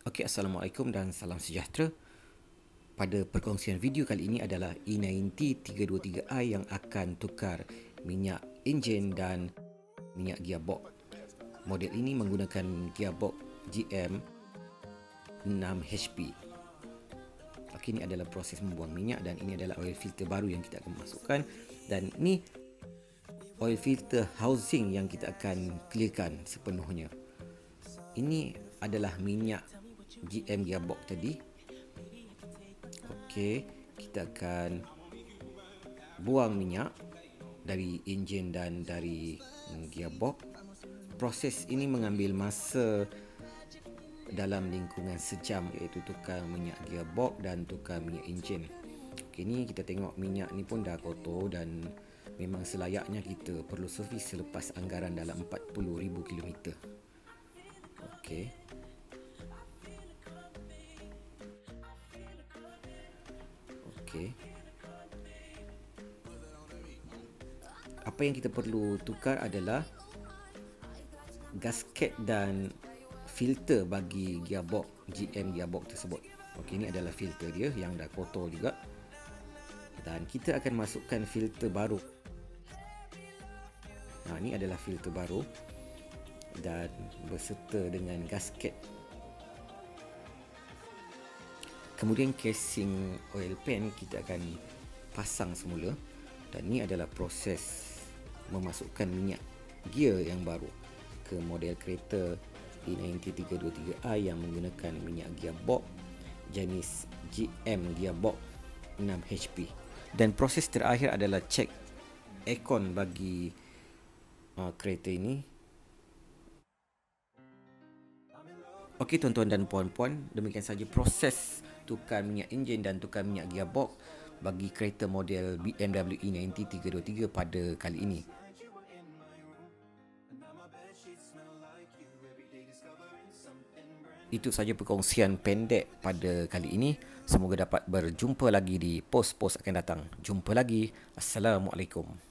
Okey, Assalamualaikum dan salam sejahtera. Pada perkongsian video kali ini adalah E90 323i yang akan tukar minyak enjin dan minyak gearbox. Model ini menggunakan gearbox GM 6 HP. Okey, ini adalah proses membuang minyak dan ini adalah oil filter baru yang kita akan masukkan dan ini oil filter housing yang kita akan clearkan sepenuhnya. Ini adalah minyak GM gearbox tadi. Okey, kita akan buang minyak dari enjin dan dari gearbox. Proses ini mengambil masa dalam lingkungan sejam iaitu tukar minyak gearbox dan tukar minyak enjin. Okey, ni kita tengok minyak ni pun dah kotor dan memang selayaknya kita perlu servis selepas anggaran dalam 40,000 km. Okey. Okey. Apa yang kita perlu tukar adalah gasket dan filter bagi gearbox GM gearbox tersebut. Okey, ini adalah filter dia yang dah kotor juga. Dan kita akan masukkan filter baru Ha, ini adalah filter baru dan berserta dengan gasket. Kemudian casing oil pan kita akan pasang semula dan ini adalah proses memasukkan minyak gear yang baru ke model kereta E90 yang menggunakan minyak gearbox jenis GM gearbox 6 HP. Dan proses terakhir adalah cek aircon bagi uh, kereta ini. Okey tuan-tuan dan puan-puan, demikian saja proses tukar minyak enjin dan tukar minyak gearbox bagi kereta model BMW E90 323 pada kali ini. Itu saja perkongsian pendek pada kali ini. Semoga dapat berjumpa lagi di post-post akan datang. Jumpa lagi. Assalamualaikum.